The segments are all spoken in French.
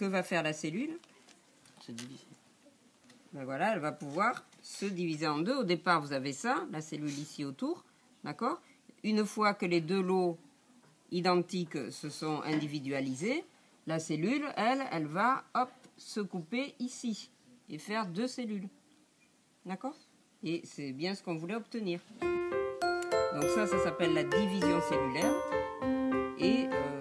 va faire la cellule Se diviser. ben voilà, elle va pouvoir se diviser en deux. Au départ, vous avez ça, la cellule ici autour, d'accord? Une fois que les deux lots identiques se sont individualisés, la cellule, elle, elle va, hop, se couper ici et faire deux cellules. D'accord? Et c'est bien ce qu'on voulait obtenir. Donc ça, ça s'appelle la division cellulaire et euh,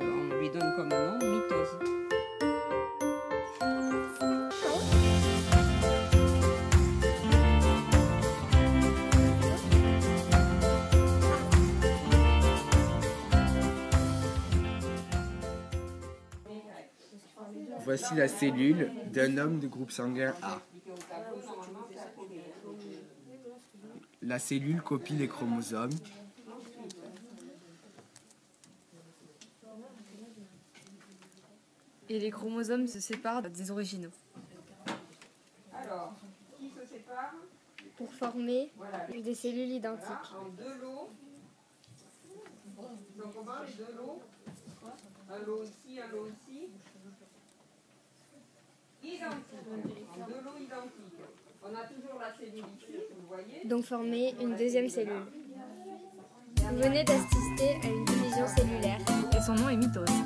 Voici la cellule d'un homme du groupe sanguin A. La cellule copie les chromosomes. Et les chromosomes se séparent des originaux. Alors, qui se sépare pour former Voilà, des cellules identiques. en deux lots. Donc on va les deux lots. Un lot ici, un lot ici. Identiques. En deux lots identiques. On a toujours la cellule ici, vous voyez. Donc former une deuxième cellule. Vous venez d'assister à une division cellulaire. Et son nom est mitose.